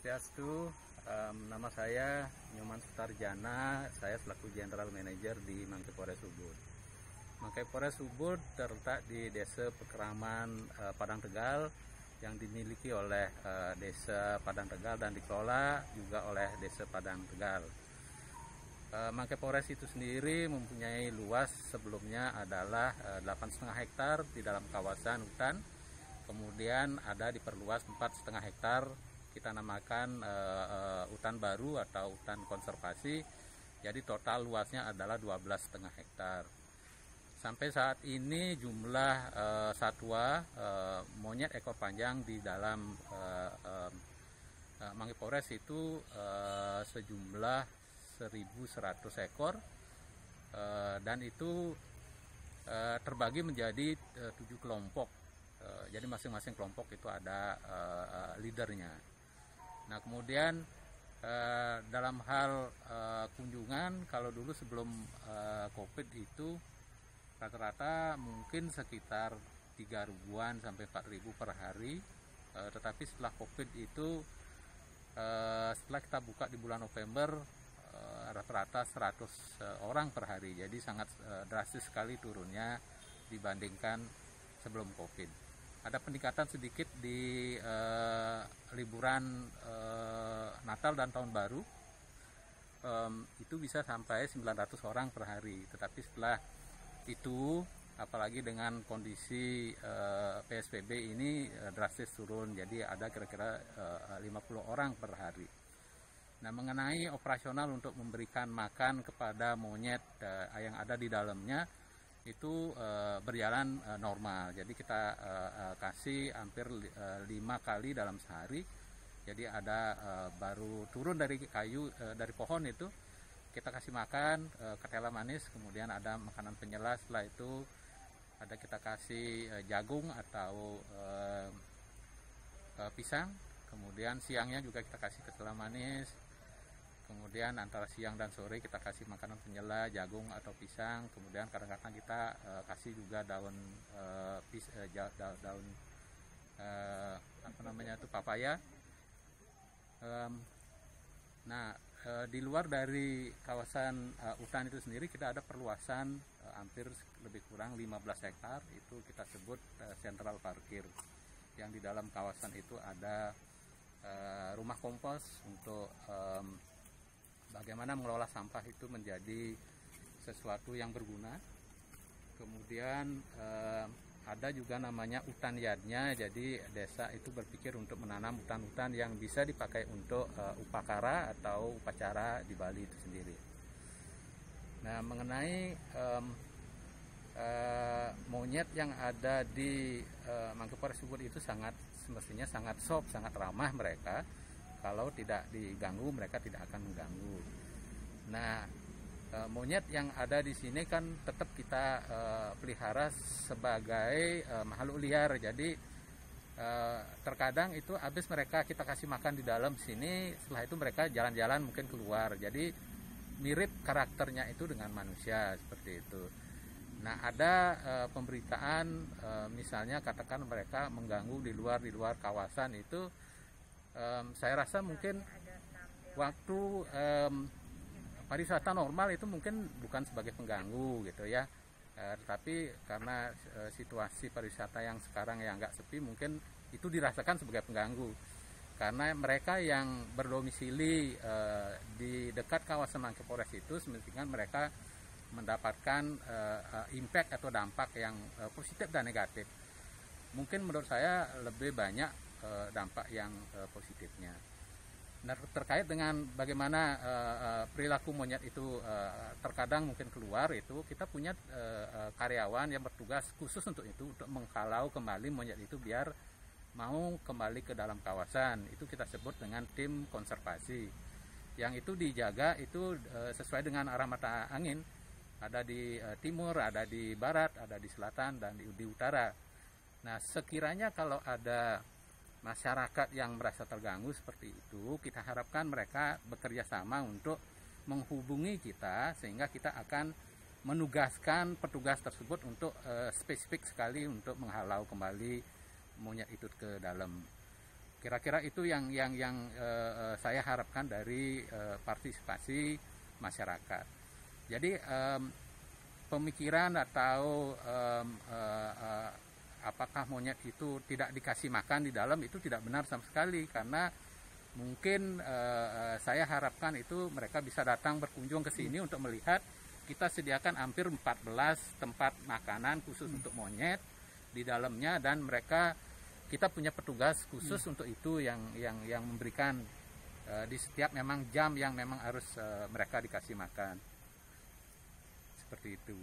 Swastiastu, um, nama saya Nyoman Sutarjana, saya selaku General Manager di Mangke Polres Ubud. Mangke Polres Ubud terletak di Desa Pekeraman uh, Padang Tegal yang dimiliki oleh uh, Desa Padang Tegal dan dikelola juga oleh Desa Padang Tegal. Uh, Mangke Polres itu sendiri mempunyai luas sebelumnya adalah uh, 8,5 hektar di dalam kawasan hutan, kemudian ada diperluas 4,5 hektar kita namakan uh, uh, hutan baru atau hutan konservasi. Jadi total luasnya adalah 12,5 hektar. Sampai saat ini jumlah uh, satwa uh, monyet ekor panjang di dalam uh, uh, uh, itu uh, sejumlah 1.100 ekor uh, dan itu uh, terbagi menjadi tujuh kelompok. Uh, jadi masing-masing kelompok itu ada uh, leadernya. Nah kemudian uh, dalam hal uh, kunjungan kalau dulu sebelum uh, COVID itu rata-rata mungkin sekitar tiga ribuan sampai empat ribu per hari. Uh, tetapi setelah COVID itu uh, setelah kita buka di bulan November rata-rata uh, 100 uh, orang per hari. Jadi sangat uh, drastis sekali turunnya dibandingkan sebelum COVID ada peningkatan sedikit di uh, liburan uh, Natal dan Tahun Baru. Um, itu bisa sampai 900 orang per hari. Tetapi setelah itu apalagi dengan kondisi uh, eh, PSBB ini uh, drastis turun. Jadi ada kira-kira uh, 50 orang per hari. Nah mengenai operasional untuk memberikan makan kepada monyet uh, yang ada di dalamnya itu uh, berjalan uh, normal. Jadi kita uh, uh, kasih hampir lima kali dalam sehari. Jadi ada uh, baru turun dari kayu uh, dari pohon itu kita kasih makan uh, ketela manis, kemudian ada makanan penyelas. Setelah itu ada kita kasih uh, jagung atau uh, uh, pisang. Kemudian siangnya juga kita kasih ketela manis kemudian antara siang dan sore kita kasih makanan penyela jagung atau pisang. Kemudian kadang-kadang kita uh, kasih juga daun uh, pis, uh, da, daun uh, apa namanya itu papaya. Um, nah uh, di luar dari kawasan uh, hutan itu sendiri kita ada perluasan uh, hampir lebih kurang 15 hektar. Itu kita sebut uh, sentral parkir. Yang di dalam kawasan itu ada uh, rumah kompos untuk um, bagaimana mengelola sampah itu menjadi sesuatu yang berguna. Kemudian eh, ada juga namanya hutan yadnya, jadi desa itu berpikir untuk menanam hutan-hutan yang bisa dipakai untuk eh, upakara atau upacara di Bali itu sendiri. Nah, mengenai eh, eh, monyet yang ada di eh, Mangkepar Subur itu sangat semestinya sangat soft, sangat ramah mereka kalau tidak diganggu mereka tidak akan mengganggu. Nah, e, monyet yang ada di sini kan tetap kita e, pelihara sebagai e, makhluk liar. Jadi e, terkadang itu habis mereka kita kasih makan di dalam sini, setelah itu mereka jalan-jalan mungkin keluar. Jadi mirip karakternya itu dengan manusia seperti itu. Nah, ada e, pemberitaan e, misalnya katakan mereka mengganggu di luar di luar kawasan itu um, saya rasa mungkin waktu um, pariwisata normal itu mungkin bukan sebagai pengganggu gitu ya. Uh, tetapi karena uh, situasi pariwisata yang sekarang yang nggak sepi mungkin itu dirasakan sebagai pengganggu. Karena mereka yang berdomisili uh, di dekat kawasan Mangke Polres itu semestinya mereka mendapatkan uh, impact atau dampak yang uh, positif dan negatif. Mungkin menurut saya lebih banyak uh, dampak yang uh, positifnya. Nah, terkait dengan bagaimana uh, perilaku monyet itu terkadang mungkin keluar itu kita punya karyawan yang bertugas khusus untuk itu untuk menghalau kembali monyet itu biar mau kembali ke dalam kawasan. Itu kita sebut dengan tim konservasi. Yang itu dijaga itu sesuai dengan arah mata angin. Ada di timur ada di barat ada di selatan dan di utara. Nah sekiranya kalau ada masyarakat yang merasa terganggu seperti itu, kita harapkan mereka bekerja sama untuk menghubungi kita sehingga kita akan menugaskan petugas tersebut untuk uh, spesifik sekali untuk menghalau kembali monyet itu ke dalam. kira-kira itu yang yang yang uh, saya harapkan dari uh, partisipasi masyarakat jadi um, pemikiran atau um, uh, uh, apakah monyet itu tidak dikasih makan di dalam itu tidak benar sama sekali karena mungkin uh, saya harapkan itu mereka bisa datang berkunjung ke sini hmm. untuk melihat kita sediakan hampir 14 tempat makanan khusus hmm. untuk monyet di dalamnya dan mereka kita punya petugas khusus hmm. untuk itu yang yang yang memberikan uh, di setiap memang jam yang memang harus uh, mereka dikasih makan seperti itu.